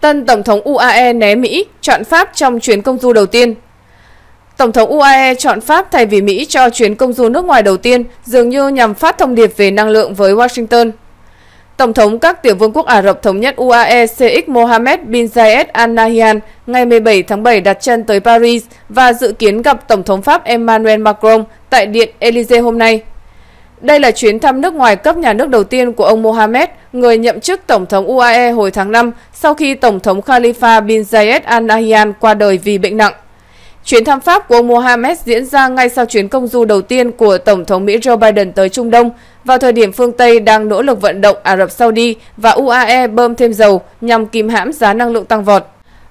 Tân Tổng thống UAE né Mỹ, chọn Pháp trong chuyến công du đầu tiên. Tổng thống UAE chọn Pháp thay vì Mỹ cho chuyến công du nước ngoài đầu tiên, dường như nhằm phát thông điệp về năng lượng với Washington. Tổng thống các tiểu vương quốc Ả Rập Thống nhất UAE Sheikh Mohammed bin Zayed Al Nahyan ngày 17 tháng 7 đặt chân tới Paris và dự kiến gặp Tổng thống Pháp Emmanuel Macron tại Điện Élysée hôm nay. Đây là chuyến thăm nước ngoài cấp nhà nước đầu tiên của ông Mohammed, người nhậm chức Tổng thống UAE hồi tháng 5 sau khi Tổng thống Khalifa bin Zayed Al Nahyan qua đời vì bệnh nặng. Chuyến thăm Pháp của ông Mohammed diễn ra ngay sau chuyến công du đầu tiên của Tổng thống Mỹ Joe Biden tới Trung Đông, vào thời điểm phương Tây đang nỗ lực vận động Ả Rập Saudi và UAE bơm thêm dầu nhằm kìm hãm giá năng lượng tăng vọt.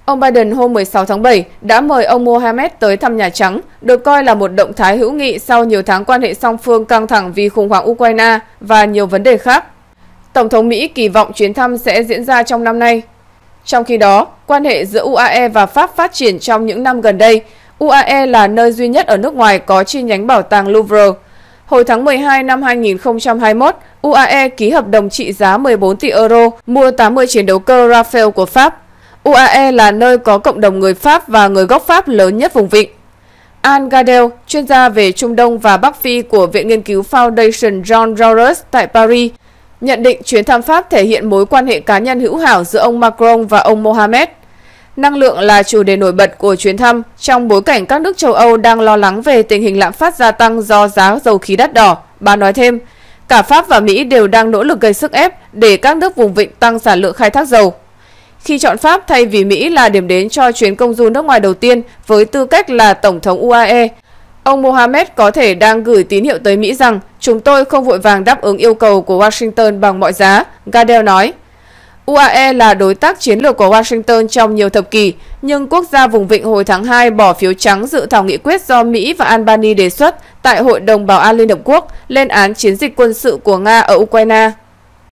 Ông Biden hôm 16 tháng 7 đã mời ông Mohammed tới thăm Nhà Trắng, được coi là một động thái hữu nghị sau nhiều tháng quan hệ song phương căng thẳng vì khủng hoảng Ukraine và nhiều vấn đề khác. Tổng thống Mỹ kỳ vọng chuyến thăm sẽ diễn ra trong năm nay. Trong khi đó, quan hệ giữa UAE và Pháp phát triển trong những năm gần đây. UAE là nơi duy nhất ở nước ngoài có chi nhánh bảo tàng Louvre. Hồi tháng 12 năm 2021, UAE ký hợp đồng trị giá 14 tỷ euro mua 80 chiến đấu cơ Rafale của Pháp. UAE là nơi có cộng đồng người Pháp và người gốc Pháp lớn nhất vùng vịnh. Al Gadel, chuyên gia về Trung Đông và Bắc Phi của Viện Nghiên cứu Foundation John Jaurès tại Paris, nhận định chuyến thăm Pháp thể hiện mối quan hệ cá nhân hữu hảo giữa ông Macron và ông Mohamed. Năng lượng là chủ đề nổi bật của chuyến thăm trong bối cảnh các nước châu Âu đang lo lắng về tình hình lạm phát gia tăng do giá dầu khí đắt đỏ. Bà nói thêm, cả Pháp và Mỹ đều đang nỗ lực gây sức ép để các nước vùng vịnh tăng sản lượng khai thác dầu. Khi chọn Pháp thay vì Mỹ là điểm đến cho chuyến công du nước ngoài đầu tiên với tư cách là Tổng thống UAE, ông Mohamed có thể đang gửi tín hiệu tới Mỹ rằng chúng tôi không vội vàng đáp ứng yêu cầu của Washington bằng mọi giá, Gardel nói. UAE là đối tác chiến lược của Washington trong nhiều thập kỷ, nhưng quốc gia vùng vịnh hồi tháng 2 bỏ phiếu trắng dự thảo nghị quyết do Mỹ và Albany đề xuất tại Hội đồng Bảo an Liên Hợp Quốc lên án chiến dịch quân sự của Nga ở Ukraine.